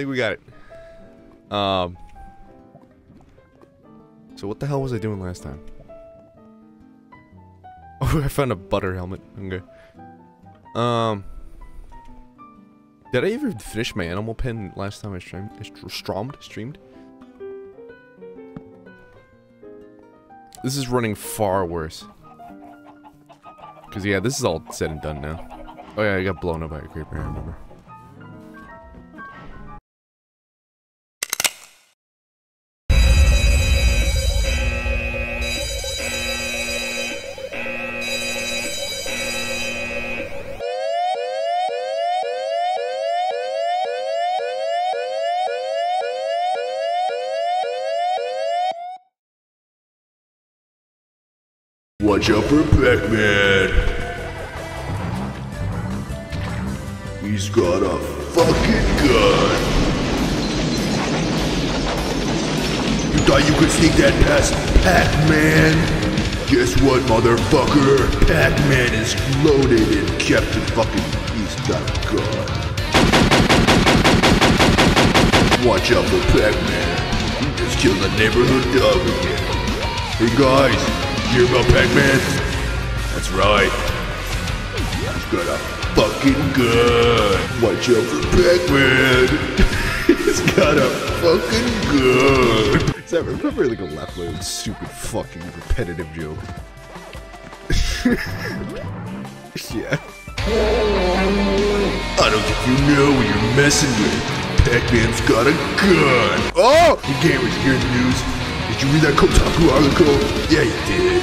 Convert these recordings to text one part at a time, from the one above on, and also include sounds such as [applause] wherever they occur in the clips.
think we got it. Um. So what the hell was I doing last time? [laughs] Oh, I found a butter helmet. Okay. Um. Did I even finish my animal pen last time I streamed? Streamed? Streamed? This is running far worse. Because, yeah, this is all said and done now. Oh, yeah, I got blown up by a creeper, I remember. Watch out for Pac-Man. He's got a fucking gun. You thought you could sneak that past Pac-Man? Guess what, motherfucker? Pac-Man is loaded and kept in fucking... He's got a gun. Watch out for Pac-Man. He just killed a neighborhood dog again. Hey guys, Hear about Pac-Man? That's right. He's got a fucking gun. Watch out for Pac-Man. He's got a fucking gun. Is that remember like a left leg stupid fucking repetitive joke? [laughs] yeah. I don't think you know what you're messing with. Pac-Man's got a gun. Oh! You gamers hear the news? Did you read that Kotaku article? Yeah, you did.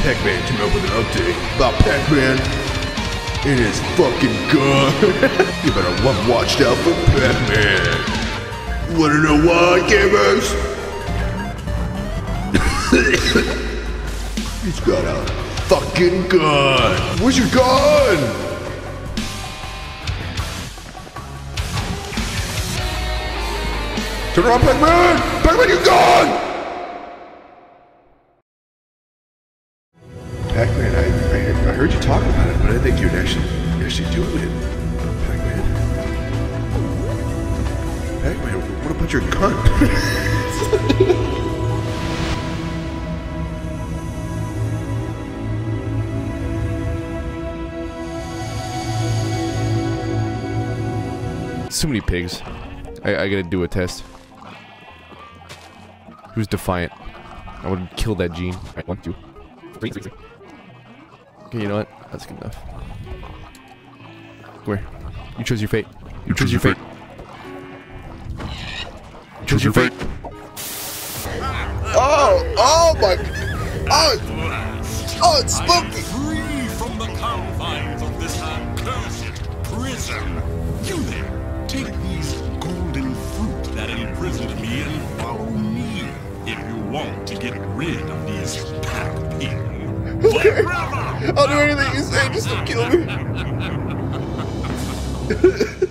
Pac-Man came up with an update about Pac-Man and his fucking gun. [laughs] you better one watched out for Pac-Man. Wanna know why, gamers? [coughs] He's got a fucking gun. Where's your gun? Turn around, Pac-Man! Pac-Man, you're gone! Heard you talk about it, but I think you'd actually actually do it. Pac-Man. Pac-Man, what about your gun? [laughs] Too many pigs. I, I gotta do a test. Who's defiant? I would kill that gene. I want to. Three, three, three. Okay, you know what? That's good enough. Come here. You chose your fate. You chose your fate. You choose your fate. Oh! Oh my! Oh! Oh, it's spooky! Free from the confines of this accursed prison. You there, take these golden fruit that imprisoned me and follow me if you want to get rid of these pack pigs. I'll do anything you say just to kill me. [laughs]